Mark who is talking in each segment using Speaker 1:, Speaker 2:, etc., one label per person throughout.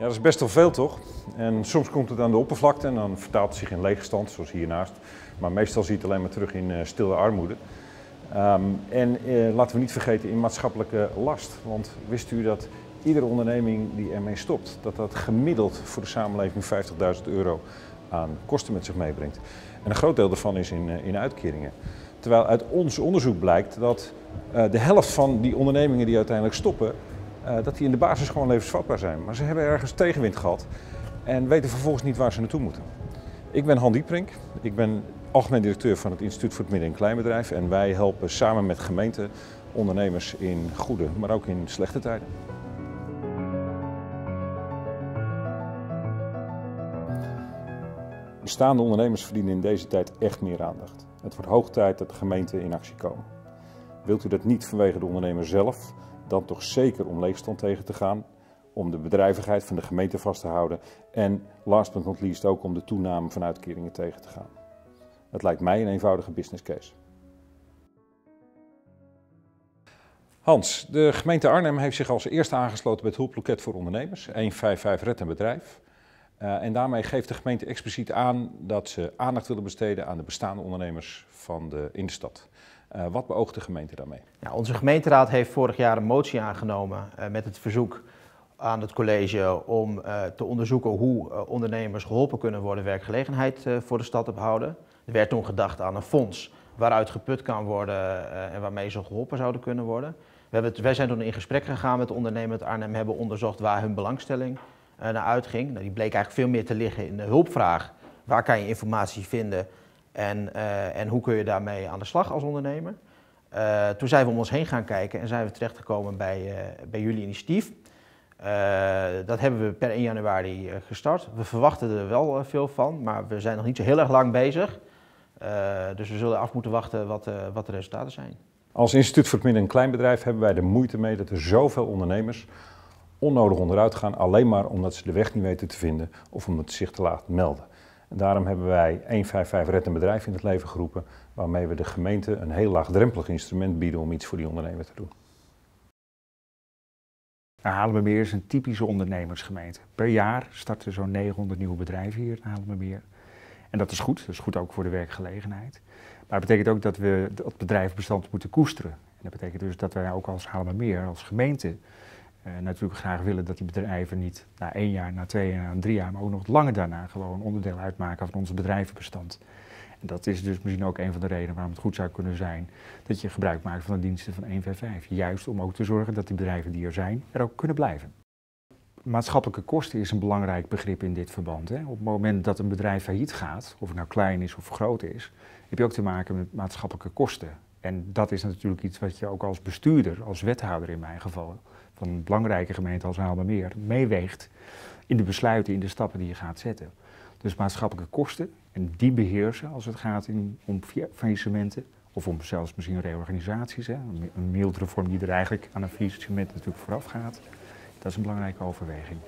Speaker 1: Ja, dat is best wel veel toch? En soms komt het aan de oppervlakte en dan vertaalt het zich in leegstand, zoals hiernaast. Maar meestal zie je het alleen maar terug in uh, stille armoede. Um, en uh, laten we niet vergeten in maatschappelijke last. Want wist u dat iedere onderneming die ermee stopt, dat dat gemiddeld voor de samenleving 50.000 euro aan kosten met zich meebrengt. En een groot deel daarvan is in, uh, in uitkeringen. Terwijl uit ons onderzoek blijkt dat de helft van die ondernemingen die uiteindelijk stoppen, dat die in de basis gewoon levensvatbaar zijn. Maar ze hebben ergens tegenwind gehad en weten vervolgens niet waar ze naartoe moeten. Ik ben Han Dieprink, ik ben algemeen directeur van het Instituut voor het Midden- en Kleinbedrijf en wij helpen samen met gemeenten ondernemers in goede, maar ook in slechte tijden. Bestaande ondernemers verdienen in deze tijd echt meer aandacht. Het wordt hoog tijd dat de gemeenten in actie komen. Wilt u dat niet vanwege de ondernemer zelf, dan toch zeker om leegstand tegen te gaan, om de bedrijvigheid van de gemeente vast te houden en last but not least ook om de toename van uitkeringen tegen te gaan. Het lijkt mij een eenvoudige business case. Hans, de gemeente Arnhem heeft zich als eerste aangesloten bij het hulploket voor ondernemers, 155 Red een Bedrijf. Uh, en daarmee geeft de gemeente expliciet aan dat ze aandacht willen besteden aan de bestaande ondernemers van de, in de stad. Uh, wat beoogt de gemeente daarmee?
Speaker 2: Onze gemeenteraad heeft vorig jaar een motie aangenomen uh, met het verzoek aan het college om uh, te onderzoeken hoe ondernemers geholpen kunnen worden werkgelegenheid voor de stad te behouden. Er werd toen gedacht aan een fonds waaruit geput kan worden en waarmee ze geholpen zouden kunnen worden. We hebben het, wij zijn toen in gesprek gegaan met de ondernemers uit Arnhem, hebben onderzocht waar hun belangstelling naar uitging. Nou, die bleek eigenlijk veel meer te liggen in de hulpvraag. Waar kan je informatie vinden en, uh, en hoe kun je daarmee aan de slag als ondernemer? Uh, toen zijn we om ons heen gaan kijken en zijn we terechtgekomen bij, uh, bij jullie initiatief. dat hebben we per 1 januari gestart. We verwachten er wel veel van, maar we zijn nog niet zo heel erg lang bezig. dus we zullen af moeten wachten wat, wat de resultaten zijn.
Speaker 1: Als Instituut voor het Midden- en Kleinbedrijf hebben wij de moeite mee dat er zoveel ondernemers onnodig onderuit gaan, alleen maar omdat ze de weg niet weten te vinden of omdat ze zich te laat melden. En daarom hebben wij 155 Red een Bedrijf in het leven geroepen, waarmee we de gemeente een heel laagdrempelig instrument bieden om iets voor die ondernemer te doen.
Speaker 3: Haarlemmermeer is een typische ondernemersgemeente. Per jaar starten zo'n 900 nieuwe bedrijven hier in Haarlemmermeer. En dat is goed, dat is goed ook voor de werkgelegenheid. Maar het betekent ook dat we dat bedrijvenbestand moeten koesteren. En dat betekent dus dat wij ook als Haarlemmermeer, als gemeente, uh, natuurlijk graag willen dat die bedrijven niet na één jaar, na twee jaar, na drie jaar, maar ook nog langer daarna gewoon onderdeel uitmaken van onze bedrijvenbestand. En dat is dus misschien ook een van de redenen waarom het goed zou kunnen zijn dat je gebruik maakt van de diensten van 155. Juist om ook te zorgen dat die bedrijven die er zijn, er ook kunnen blijven. Maatschappelijke kosten is een belangrijk begrip in dit verband. Hè. Op het moment dat een bedrijf failliet gaat, of het nou klein is of groot is, heb je ook te maken met maatschappelijke kosten. En dat is natuurlijk iets wat je ook als bestuurder, als wethouder in mijn geval, van een belangrijke gemeente als Haalmermeer meeweegt in de besluiten, in de stappen die je gaat zetten. Dus maatschappelijke kosten en die beheersen als het gaat in, om faillissementen of om zelfs misschien reorganisaties. Hè, een mildere vorm die er eigenlijk aan een faillissement natuurlijk vooraf gaat. Dat is een belangrijke overweging.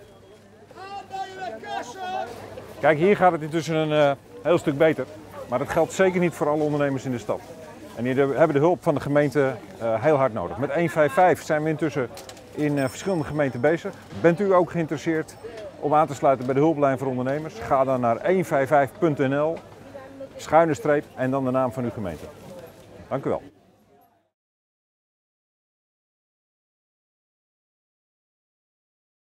Speaker 1: Kijk, hier gaat het intussen een uh, heel stuk beter. Maar dat geldt zeker niet voor alle ondernemers in de stad. En die hebben de hulp van de gemeente uh, heel hard nodig. Met 155 zijn we intussen in uh, verschillende gemeenten bezig. Bent u ook geïnteresseerd om aan te sluiten bij de hulplijn voor ondernemers? Ga dan naar 155.nl, schuine streep en dan de naam van uw gemeente. Dank u wel.